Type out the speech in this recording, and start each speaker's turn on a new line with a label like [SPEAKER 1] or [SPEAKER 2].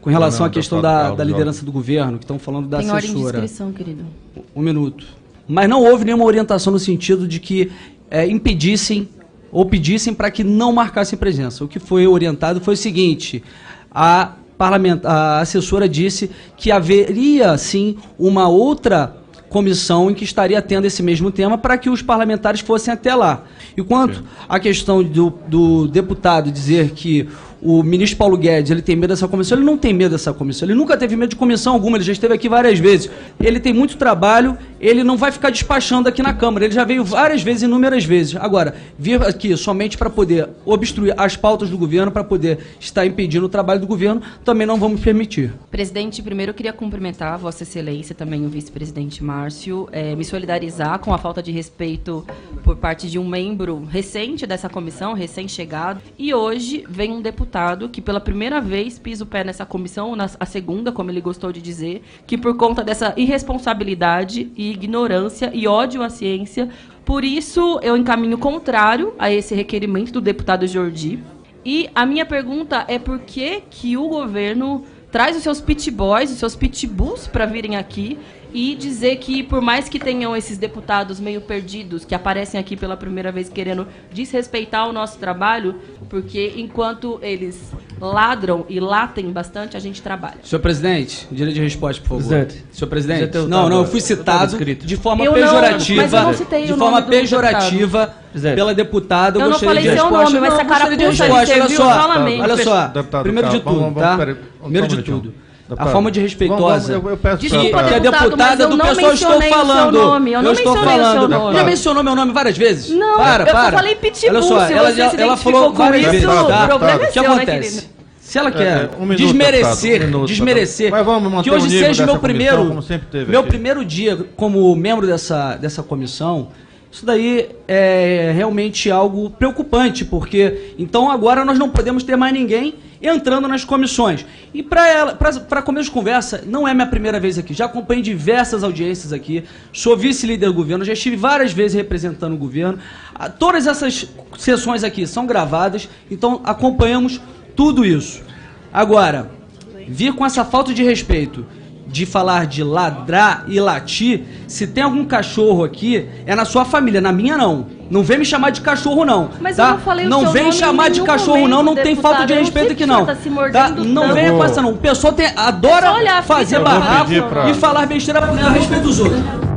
[SPEAKER 1] Com relação
[SPEAKER 2] Não,
[SPEAKER 1] à questão
[SPEAKER 2] deputado
[SPEAKER 1] da, da liderança do governo, que estão falando da
[SPEAKER 3] Tem ordem de
[SPEAKER 1] assessora.
[SPEAKER 3] inscrição, querido.
[SPEAKER 1] Um minuto. Mas não houve nenhuma orientação no sentido de que é, impedissem ou pedissem para que não marcassem presença. O que foi orientado foi o seguinte: a, parlamenta- a assessora disse que haveria sim uma outra comissão em que estaria tendo esse mesmo tema para que os parlamentares fossem até lá. E quanto à questão do, do deputado dizer que o ministro Paulo Guedes ele tem medo dessa comissão, ele não tem medo dessa comissão. Ele nunca teve medo de comissão alguma, ele já esteve aqui várias vezes. Ele tem muito trabalho, ele não vai ficar despachando aqui na Câmara. Ele já veio várias vezes, inúmeras vezes. Agora, vir aqui somente para poder obstruir as pautas do governo, para poder estar impedindo o trabalho do governo, também não vamos permitir.
[SPEAKER 3] Presidente, primeiro eu queria cumprimentar Vossa Excelência, também o vice-presidente Márcio, eh, me solidarizar com a falta de respeito por parte de um membro recente dessa comissão, recém-chegado. E hoje vem um deputado que pela primeira vez pisa o pé nessa comissão, na, a segunda, como ele gostou de dizer, que por conta dessa irresponsabilidade e ignorância e ódio à ciência, por isso eu encaminho contrário a esse requerimento do deputado Jordi. E a minha pergunta é por que, que o governo traz os seus pit boys, os seus pitbulls para virem aqui e dizer que por mais que tenham esses deputados meio perdidos que aparecem aqui pela primeira vez querendo desrespeitar o nosso trabalho, porque enquanto eles ladram e latem bastante, a gente trabalha.
[SPEAKER 1] Senhor presidente, direito de resposta, por favor.
[SPEAKER 4] Presidente.
[SPEAKER 1] Senhor presidente.
[SPEAKER 4] Eu
[SPEAKER 1] não,
[SPEAKER 4] tava-
[SPEAKER 1] não, eu fui
[SPEAKER 4] eu
[SPEAKER 1] citado
[SPEAKER 4] escrito.
[SPEAKER 1] de forma
[SPEAKER 3] Eu não,
[SPEAKER 1] pejorativa.
[SPEAKER 3] mas eu não citei
[SPEAKER 1] de
[SPEAKER 3] o
[SPEAKER 1] forma
[SPEAKER 3] nome do
[SPEAKER 1] pejorativa
[SPEAKER 4] Presidente.
[SPEAKER 1] pela deputada. Eu,
[SPEAKER 3] Eu não
[SPEAKER 1] gostaria
[SPEAKER 3] falei
[SPEAKER 1] de
[SPEAKER 3] seu
[SPEAKER 1] resposta.
[SPEAKER 3] nome, mas
[SPEAKER 1] Não,
[SPEAKER 3] essa
[SPEAKER 1] eu gostaria de resposta. Olha só, olha só.
[SPEAKER 2] Deputado
[SPEAKER 1] primeiro de tudo,
[SPEAKER 2] vamos- vamos-
[SPEAKER 1] tá?
[SPEAKER 2] peraí,
[SPEAKER 1] Primeiro
[SPEAKER 2] um
[SPEAKER 1] de tudo. A forma de respeitosa.
[SPEAKER 2] vamos- eu- eu
[SPEAKER 3] Desculpa,
[SPEAKER 1] que a
[SPEAKER 3] deputado,
[SPEAKER 1] deputada
[SPEAKER 3] mas eu
[SPEAKER 1] do
[SPEAKER 3] não
[SPEAKER 1] pessoal estou
[SPEAKER 3] o
[SPEAKER 1] falando.
[SPEAKER 3] nome, eu não
[SPEAKER 1] estou
[SPEAKER 3] mencionei o
[SPEAKER 1] falando.
[SPEAKER 3] seu nome.
[SPEAKER 1] Já mencionou meu nome várias vezes?
[SPEAKER 3] Não,
[SPEAKER 1] para,
[SPEAKER 3] eu
[SPEAKER 1] para.
[SPEAKER 3] falei pitbull,
[SPEAKER 1] Olha só,
[SPEAKER 3] se
[SPEAKER 1] ela,
[SPEAKER 3] você
[SPEAKER 1] já-
[SPEAKER 3] se
[SPEAKER 1] ela falou
[SPEAKER 3] com
[SPEAKER 1] várias
[SPEAKER 3] isso,
[SPEAKER 1] vezes.
[SPEAKER 2] o
[SPEAKER 1] Tá?
[SPEAKER 3] problema é
[SPEAKER 1] O que
[SPEAKER 3] seu, né,
[SPEAKER 1] acontece?
[SPEAKER 3] querido?
[SPEAKER 1] Se ela
[SPEAKER 2] É,
[SPEAKER 1] quer
[SPEAKER 2] é, um minuto,
[SPEAKER 1] desmerecer,
[SPEAKER 2] um minuto,
[SPEAKER 1] desmerecer,
[SPEAKER 2] deputado. Mas vamos manter
[SPEAKER 1] que hoje
[SPEAKER 2] o
[SPEAKER 1] seja meu primeiro, meu primeiro dia como membro dessa, dessa comissão, isso daí é realmente algo preocupante, porque então agora nós não podemos ter mais ninguém entrando nas comissões. E para começo de conversa, não é minha primeira vez aqui. Já acompanhei diversas audiências aqui. Sou vice-líder do governo, já estive várias vezes representando o governo. Ah, Todas essas sessões aqui são gravadas, então acompanhamos tudo isso. Agora, vir com essa falta de respeito de falar de ladrar e latir, se tem algum cachorro aqui, é na sua família, na minha não. Não vem me chamar de cachorro não,
[SPEAKER 3] Mas
[SPEAKER 1] tá?
[SPEAKER 3] eu não falei o
[SPEAKER 1] Não
[SPEAKER 3] seu
[SPEAKER 1] vem chamar de cachorro não, não
[SPEAKER 3] momento,
[SPEAKER 1] tem
[SPEAKER 3] deputado.
[SPEAKER 1] falta de respeito aqui
[SPEAKER 3] que
[SPEAKER 1] não.
[SPEAKER 3] tá se
[SPEAKER 1] Tá? Não
[SPEAKER 3] tanto.
[SPEAKER 1] venha com essa não. O pessoal tem, adora
[SPEAKER 3] É
[SPEAKER 1] fazer barraco
[SPEAKER 2] pra-
[SPEAKER 1] e falar besteira a respeito dos outros.